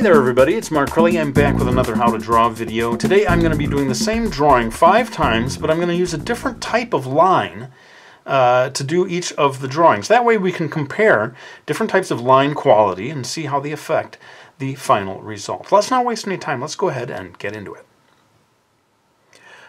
Hey there everybody, it's Mark Crilley. I'm back with another how to draw video. Today I'm going to be doing the same drawing five times, but I'm going to use a different type of line uh, to do each of the drawings. That way we can compare different types of line quality and see how they affect the final result. Let's not waste any time. Let's go ahead and get into it.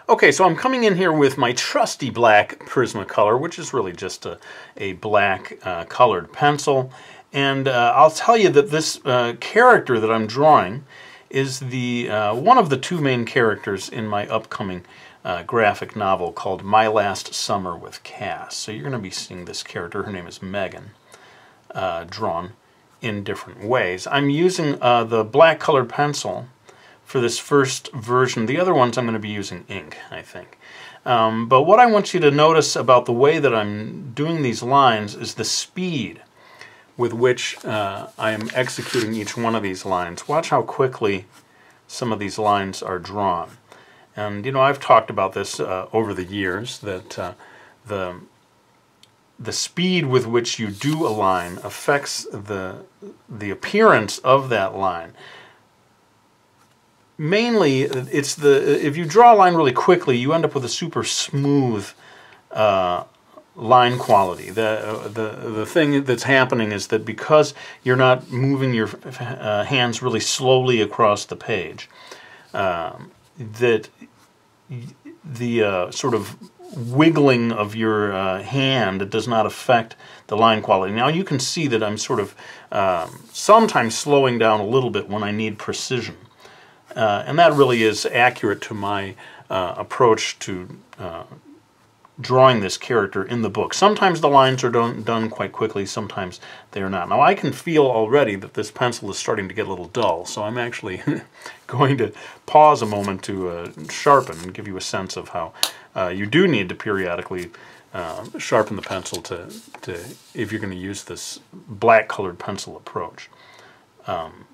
Okay, so I'm coming in here with my trusty black Prismacolor, which is really just a, a black uh, colored pencil. And uh, I'll tell you that this uh, character that I'm drawing is the uh, one of the two main characters in my upcoming uh, graphic novel called My Last Summer with Cass. So you're going to be seeing this character. Her name is Megan, uh, drawn in different ways. I'm using uh, the black colored pencil for this first version. The other ones I'm going to be using ink, I think. Um, but what I want you to notice about the way that I'm doing these lines is the speed with which uh, I am executing each one of these lines. Watch how quickly some of these lines are drawn. And you know, I've talked about this uh, over the years that uh, the the speed with which you do a line affects the the appearance of that line. Mainly, it's the if you draw a line really quickly, you end up with a super smooth uh, line quality. The, the, the thing that's happening is that because you're not moving your uh, hands really slowly across the page, um, that the uh, sort of wiggling of your uh, hand does not affect the line quality. Now you can see that I'm sort of um, sometimes slowing down a little bit when I need precision. Uh, and that really is accurate to my uh, approach to drawing this character in the book. Sometimes the lines are done, done quite quickly, sometimes they are not. Now I can feel already that this pencil is starting to get a little dull, so I'm actually going to pause a moment to uh, sharpen and give you a sense of how uh, you do need to periodically uh, sharpen the pencil to, to if you're going to use this black colored pencil approach. Um,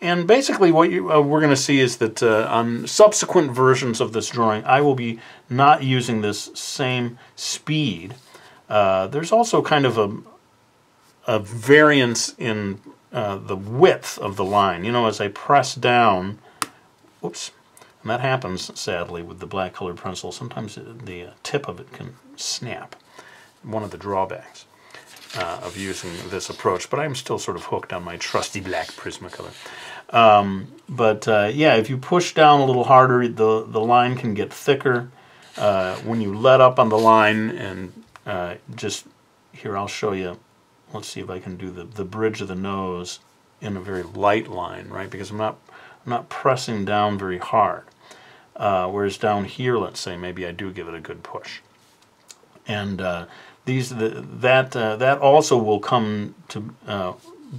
and basically what you, uh, we're going to see is that uh, on subsequent versions of this drawing, I will be not using this same speed. Uh, there's also kind of a, a variance in uh, the width of the line. You know, as I press down, whoops, and that happens, sadly, with the black colored pencil. Sometimes the uh, tip of it can snap. One of the drawbacks. Uh, of using this approach, but I'm still sort of hooked on my trusty black Prismacolor. Um, but uh, yeah, if you push down a little harder, the, the line can get thicker. Uh, when you let up on the line and uh, just, here I'll show you, let's see if I can do the, the bridge of the nose in a very light line, right? Because I'm not, I'm not pressing down very hard. Uh, whereas down here, let's say, maybe I do give it a good push. And uh, these the, that uh, that also will come to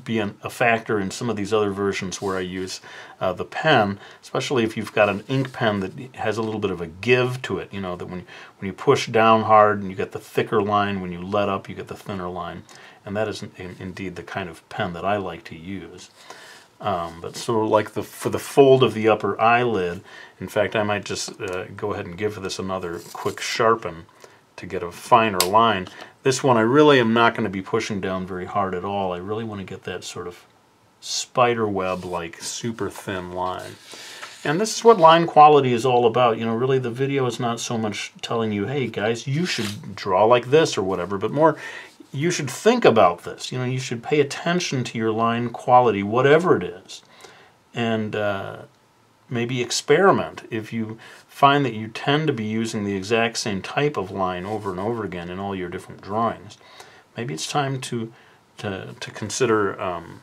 be an, a factor in some of these other versions where I use uh, the pen, especially if you've got an ink pen that has a little bit of a give to it, you know, that when, when you push down hard and you get the thicker line, when you let up you get the thinner line. And that is in, indeed the kind of pen that I like to use. Um, but of like the for the fold of the upper eyelid, in fact I might just uh, go ahead and give this another quick sharpen to get a finer line. This one I really am not going to be pushing down very hard at all. I really want to get that sort of spider web like super thin line. And this is what line quality is all about. You know, really the video is not so much telling you, hey guys, you should draw like this or whatever, but more you should think about this. You know, you should pay attention to your line quality, whatever it is. And uh, maybe experiment. If you find that you tend to be using the exact same type of line over and over again in all your different drawings, maybe it's time to, to, to consider um,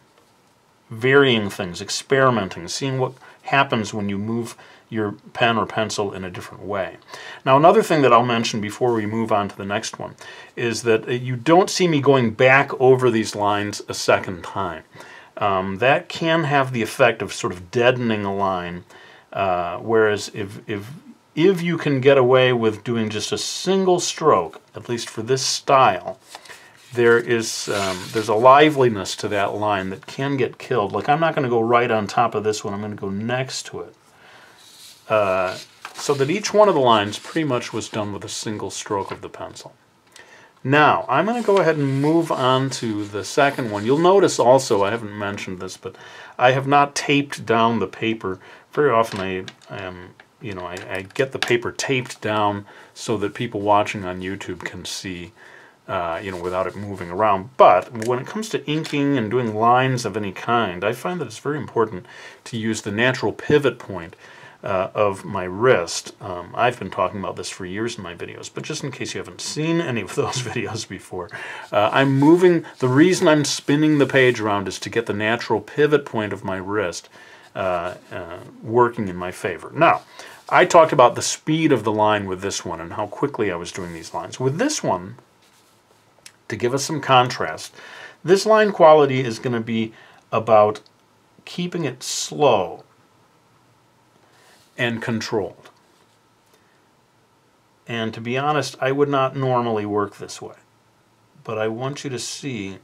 varying things, experimenting, seeing what happens when you move your pen or pencil in a different way. Now another thing that I'll mention before we move on to the next one is that uh, you don't see me going back over these lines a second time. Um, that can have the effect of sort of deadening a line, uh, whereas if, if, if you can get away with doing just a single stroke, at least for this style, there is um, there's a liveliness to that line that can get killed. Like I'm not going to go right on top of this one, I'm going to go next to it. Uh, so that each one of the lines pretty much was done with a single stroke of the pencil. Now, I'm going to go ahead and move on to the second one. You'll notice also, I haven't mentioned this, but I have not taped down the paper. Very often I, I am, you know, I, I, get the paper taped down so that people watching on YouTube can see, uh, you know, without it moving around. But when it comes to inking and doing lines of any kind, I find that it's very important to use the natural pivot point uh, of my wrist. Um, I've been talking about this for years in my videos, but just in case you haven't seen any of those videos before, uh, I'm moving, the reason I'm spinning the page around is to get the natural pivot point of my wrist uh, uh working in my favor. Now, I talked about the speed of the line with this one and how quickly I was doing these lines. With this one, to give us some contrast, this line quality is going to be about keeping it slow and controlled. And to be honest, I would not normally work this way. But I want you to see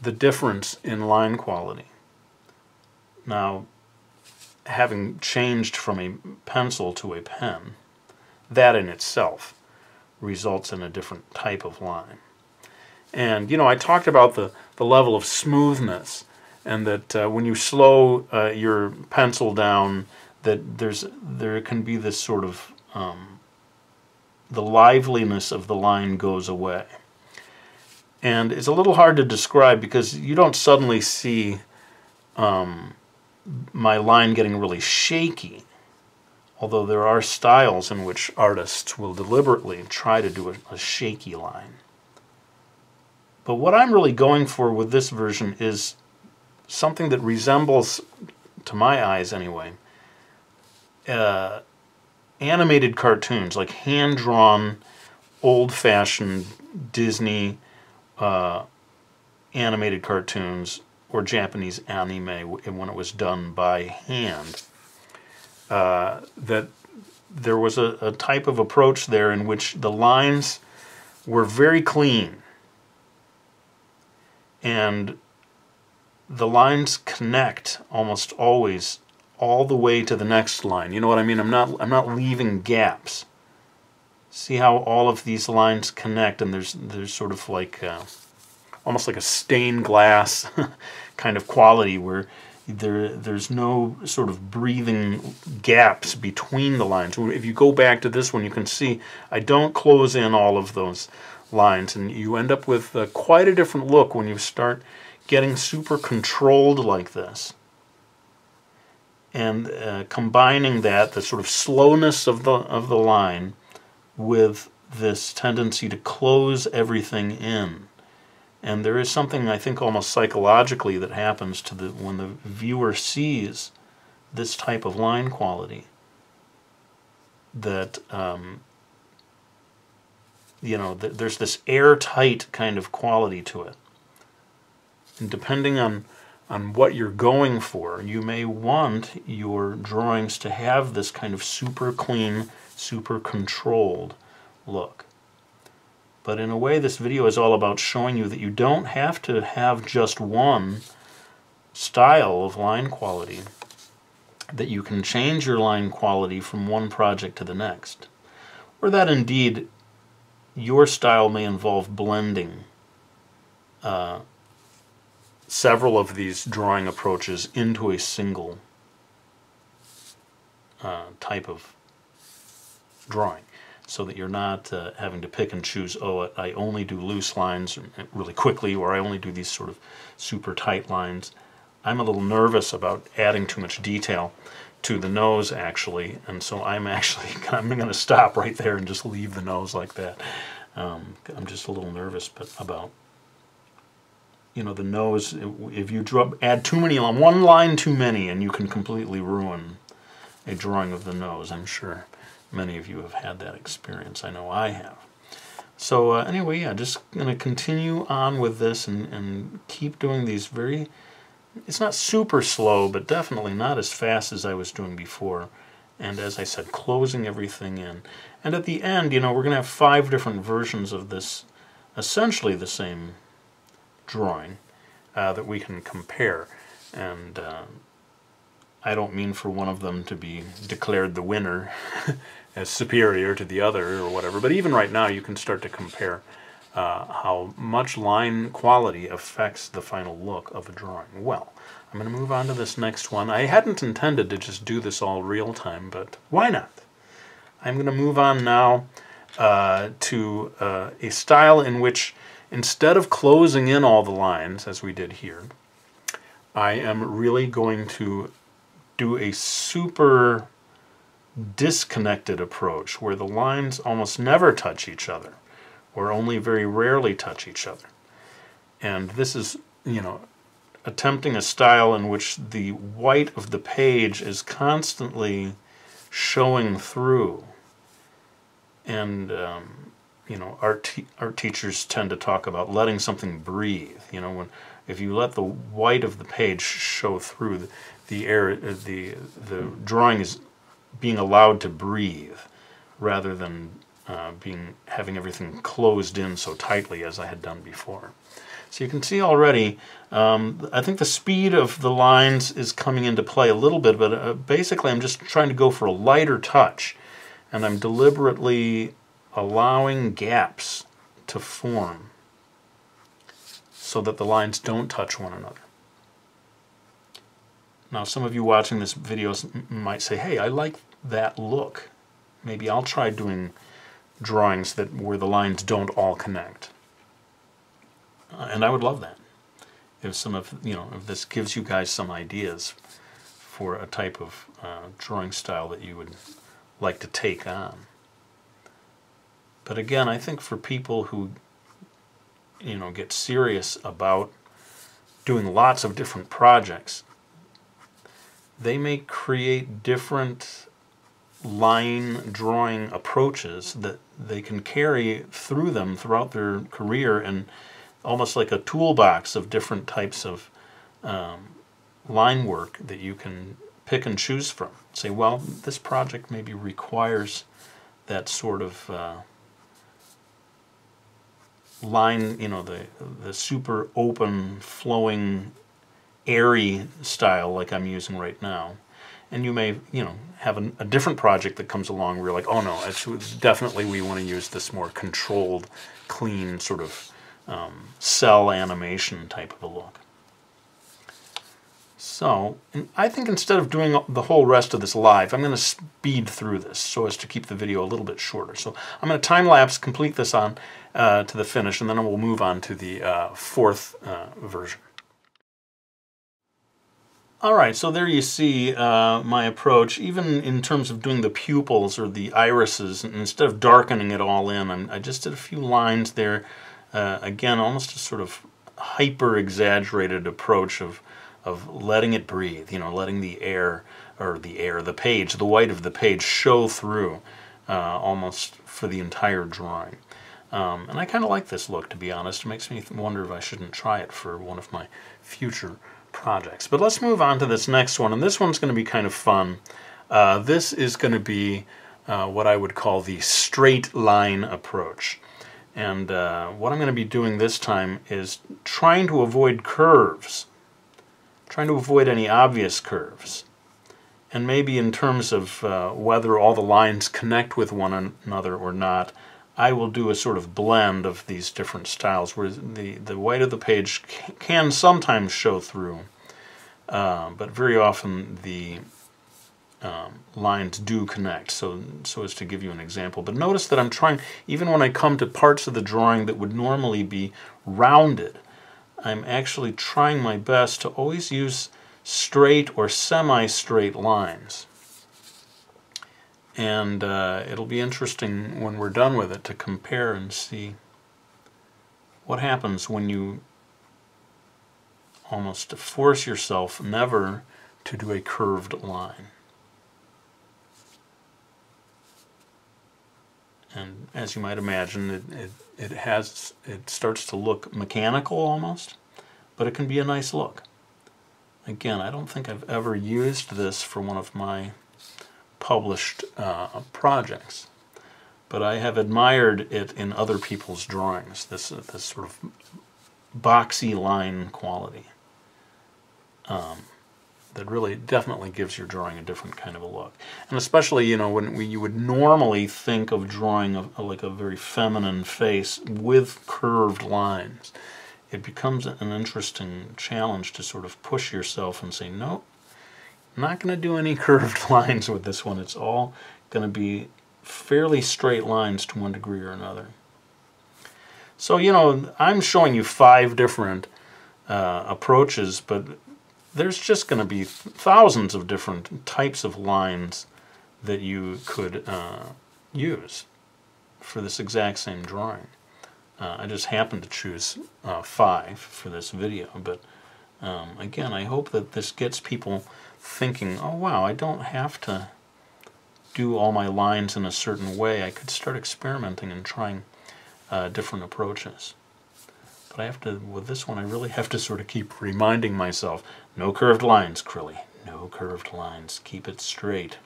the difference in line quality. Now, having changed from a pencil to a pen, that in itself results in a different type of line. And, you know, I talked about the, the level of smoothness and that uh, when you slow uh, your pencil down that there's there can be this sort of um, the liveliness of the line goes away. And it's a little hard to describe because you don't suddenly see um, my line getting really shaky. Although there are styles in which artists will deliberately try to do a, a shaky line. But what I'm really going for with this version is something that resembles, to my eyes anyway, uh, animated cartoons, like hand drawn, old fashioned Disney uh, animated cartoons or Japanese anime when it was done by hand. Uh, that there was a, a type of approach there in which the lines were very clean and the lines connect almost always all the way to the next line. You know what I mean? I'm not I'm not leaving gaps. See how all of these lines connect, and there's there's sort of like uh, almost like a stained glass kind of quality where there there's no sort of breathing gaps between the lines. If you go back to this one, you can see I don't close in all of those lines, and you end up with uh, quite a different look when you start getting super controlled like this and uh, combining that, the sort of slowness of the of the line, with this tendency to close everything in. And there is something I think almost psychologically that happens to the when the viewer sees this type of line quality. That um, you know, th there's this airtight kind of quality to it. And depending on on what you're going for. You may want your drawings to have this kind of super clean, super controlled look. But in a way, this video is all about showing you that you don't have to have just one style of line quality, that you can change your line quality from one project to the next, or that indeed your style may involve blending uh, several of these drawing approaches into a single uh, type of drawing so that you're not uh, having to pick and choose, oh, I only do loose lines really quickly or I only do these sort of super tight lines. I'm a little nervous about adding too much detail to the nose actually and so I'm actually I'm going to stop right there and just leave the nose like that. Um, I'm just a little nervous but about you know, the nose, if you drop, add too many, on one line too many, and you can completely ruin a drawing of the nose. I'm sure many of you have had that experience. I know I have. So uh, anyway, yeah, just going to continue on with this and, and keep doing these very, it's not super slow, but definitely not as fast as I was doing before. And as I said, closing everything in. And at the end, you know, we're going to have five different versions of this, essentially the same drawing uh, that we can compare. And uh, I don't mean for one of them to be declared the winner as superior to the other or whatever, but even right now you can start to compare uh, how much line quality affects the final look of a drawing. Well, I'm going to move on to this next one. I hadn't intended to just do this all real time, but why not? I'm going to move on now uh, to uh, a style in which instead of closing in all the lines, as we did here, I am really going to do a super disconnected approach where the lines almost never touch each other or only very rarely touch each other. And this is, you know, attempting a style in which the white of the page is constantly showing through. And, um, you know, art, te art teachers tend to talk about letting something breathe. You know, when if you let the white of the page show through, the, the air, the, the drawing is being allowed to breathe rather than uh, being having everything closed in so tightly as I had done before. So you can see already, um, I think the speed of the lines is coming into play a little bit, but uh, basically I'm just trying to go for a lighter touch, and I'm deliberately allowing gaps to form so that the lines don't touch one another. Now some of you watching this video might say, hey, I like that look. Maybe I'll try doing drawings that where the lines don't all connect. Uh, and I would love that. If some of you know if this gives you guys some ideas for a type of uh, drawing style that you would like to take on. But again, I think for people who you know get serious about doing lots of different projects, they may create different line drawing approaches that they can carry through them throughout their career and almost like a toolbox of different types of um, line work that you can pick and choose from. Say, well, this project maybe requires that sort of uh, line, you know, the, the super open, flowing, airy style like I'm using right now and you may, you know, have a, a different project that comes along where you're like, oh no, it's, it's definitely we want to use this more controlled, clean sort of um, cel animation type of a look. So, I think instead of doing the whole rest of this live, I'm going to speed through this so as to keep the video a little bit shorter. So I'm going to time-lapse, complete this on uh, to the finish, and then we'll move on to the uh, fourth uh, version. All right, so there you see uh, my approach, even in terms of doing the pupils or the irises, instead of darkening it all in, I'm, i just did a few lines there. Uh, again, almost a sort of hyper-exaggerated approach of, of letting it breathe, you know, letting the air, or the air, the page, the white of the page show through uh, almost for the entire drawing. Um, and I kind of like this look, to be honest. It makes me wonder if I shouldn't try it for one of my future projects. But let's move on to this next one, and this one's going to be kind of fun. Uh, this is going to be uh, what I would call the straight line approach. And uh, what I'm going to be doing this time is trying to avoid curves, trying to avoid any obvious curves. And maybe in terms of uh, whether all the lines connect with one another or not, I will do a sort of blend of these different styles where the, the white of the page can sometimes show through, uh, but very often the um, lines do connect, so, so as to give you an example. But notice that I'm trying, even when I come to parts of the drawing that would normally be rounded, I'm actually trying my best to always use straight or semi-straight lines. And uh, it'll be interesting when we're done with it to compare and see what happens when you almost force yourself never to do a curved line. And as you might imagine, it, it, it has it starts to look mechanical almost, but it can be a nice look. Again, I don't think I've ever used this for one of my published uh, projects. But I have admired it in other people's drawings, this, uh, this sort of boxy line quality. Um, that really definitely gives your drawing a different kind of a look. And especially, you know, when, you would normally think of drawing a, a, like a very feminine face with curved lines, it becomes an interesting challenge to sort of push yourself and say, no, not going to do any curved lines with this one. It's all going to be fairly straight lines to one degree or another. So, you know, I'm showing you five different uh, approaches, but there's just going to be thousands of different types of lines that you could uh, use for this exact same drawing. Uh, I just happened to choose uh, five for this video, but um, again, I hope that this gets people thinking, oh wow, I don't have to do all my lines in a certain way. I could start experimenting and trying uh, different approaches. But I have to, with this one, I really have to sort of keep reminding myself, no curved lines, Crilley. No curved lines. Keep it straight.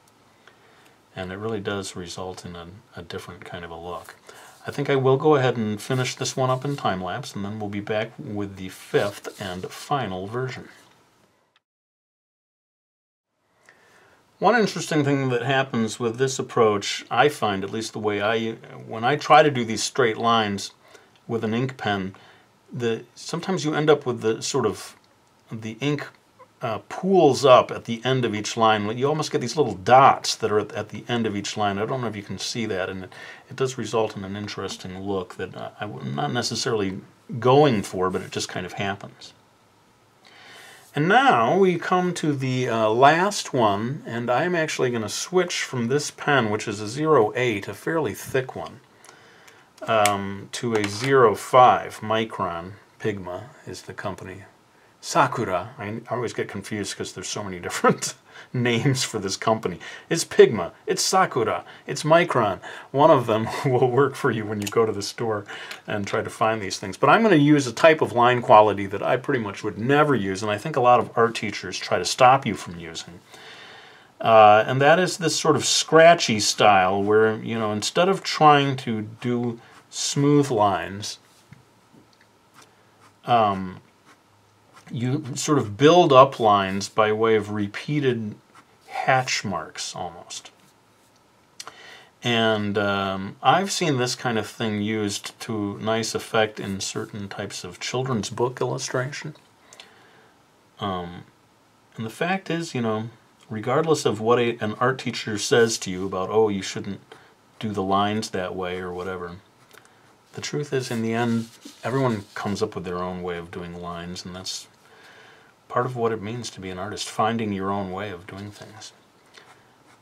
And it really does result in a, a different kind of a look. I think I will go ahead and finish this one up in time lapse, and then we'll be back with the fifth and final version. One interesting thing that happens with this approach, I find, at least the way I, when I try to do these straight lines with an ink pen, the sometimes you end up with the sort of the ink uh, pools up at the end of each line. You almost get these little dots that are at, at, the end of each line. I don't know if you can see that, and it, it does result in an interesting look that I'm not necessarily going for, but it just kind of happens. And now we come to the uh, last one, and I'm actually going to switch from this pen, which is a 08, a fairly thick one, um, to a 05 Micron. Pigma is the company. Sakura, I, I always get confused because there's so many different names for this company. It's Pigma, it's Sakura, it's Micron. One of them will work for you when you go to the store and try to find these things. But I'm going to use a type of line quality that I pretty much would never use, and I think a lot of art teachers try to stop you from using. Uh, and that is this sort of scratchy style where, you know, instead of trying to do smooth lines, um, you sort of build up lines by way of repeated hatch marks almost. And um, I've seen this kind of thing used to nice effect in certain types of children's book illustration. Um, and the fact is, you know, regardless of what a, an art teacher says to you about, oh, you shouldn't do the lines that way or whatever, the truth is, in the end, everyone comes up with their own way of doing lines, and that's part of what it means to be an artist, finding your own way of doing things.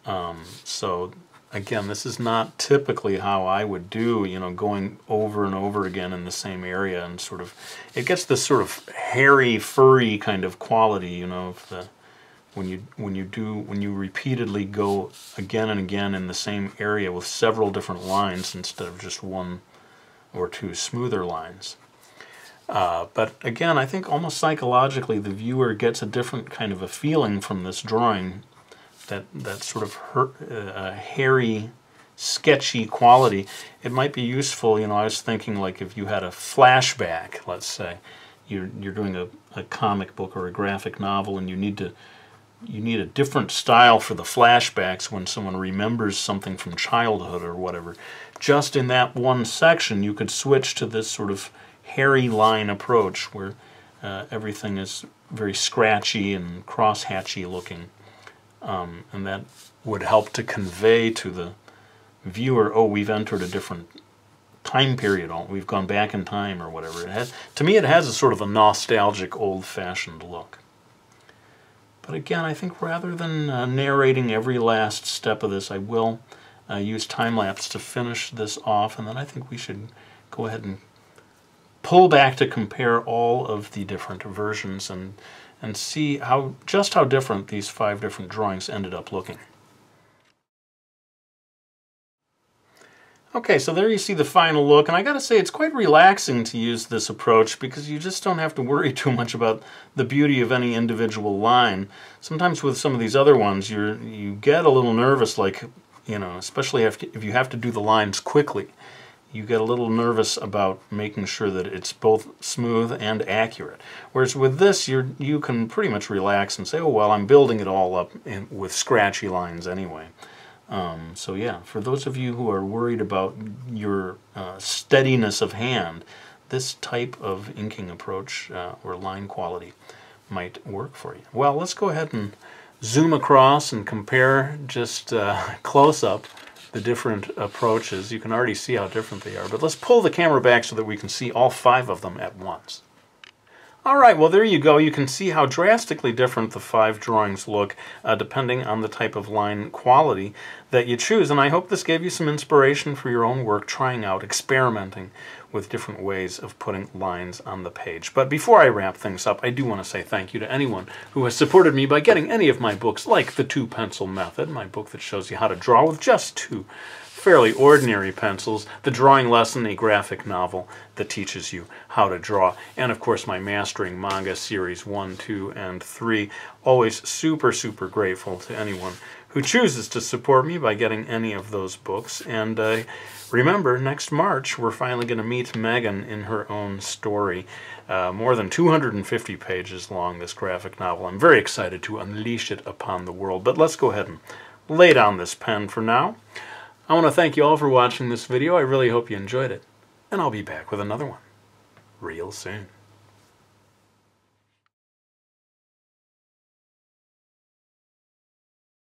Um, so again, this is not typically how I would do, you know, going over and over again in the same area and sort of, it gets this sort of hairy, furry kind of quality, you know, of the, when you, when you do, when you repeatedly go again and again in the same area with several different lines instead of just one or two smoother lines. Uh, but again, I think almost psychologically the viewer gets a different kind of a feeling from this drawing, that, that sort of uh, hairy, sketchy quality. It might be useful, you know, I was thinking like if you had a flashback, let's say, you're, you're doing a, a comic book or a graphic novel and you need to you need a different style for the flashbacks when someone remembers something from childhood or whatever. Just in that one section, you could switch to this sort of hairy line approach where uh, everything is very scratchy and crosshatchy looking. Um, and that would help to convey to the viewer, oh, we've entered a different time period, we've gone back in time or whatever. It has, to me, it has a sort of a nostalgic, old-fashioned look. But again, I think rather than uh, narrating every last step of this, I will uh, use time-lapse to finish this off, and then I think we should go ahead and pull back to compare all of the different versions and, and see how just how different these five different drawings ended up looking. Okay, so there you see the final look, and I gotta say it's quite relaxing to use this approach because you just don't have to worry too much about the beauty of any individual line. Sometimes with some of these other ones, you you get a little nervous, like, you know, especially if, if you have to do the lines quickly you get a little nervous about making sure that it's both smooth and accurate. Whereas with this, you you can pretty much relax and say, oh, well, I'm building it all up in, with scratchy lines anyway. Um, so yeah, for those of you who are worried about your uh, steadiness of hand, this type of inking approach uh, or line quality might work for you. Well, let's go ahead and zoom across and compare just uh, close up the different approaches. You can already see how different they are, but let's pull the camera back so that we can see all five of them at once. All right, well, there you go. You can see how drastically different the five drawings look uh, depending on the type of line quality that you choose. And I hope this gave you some inspiration for your own work, trying out, experimenting with different ways of putting lines on the page. But before I wrap things up, I do want to say thank you to anyone who has supported me by getting any of my books, like The Two Pencil Method, my book that shows you how to draw with just two fairly ordinary pencils, The Drawing Lesson, a graphic novel that teaches you how to draw, and of course my Mastering Manga Series 1, 2, and 3. Always super, super grateful to anyone who chooses to support me by getting any of those books. And uh, remember, next March we're finally going to meet Megan in her own story. Uh, more than 250 pages long, this graphic novel. I'm very excited to unleash it upon the world. But let's go ahead and lay down this pen for now. I want to thank you all for watching this video. I really hope you enjoyed it. And I'll be back with another one real soon.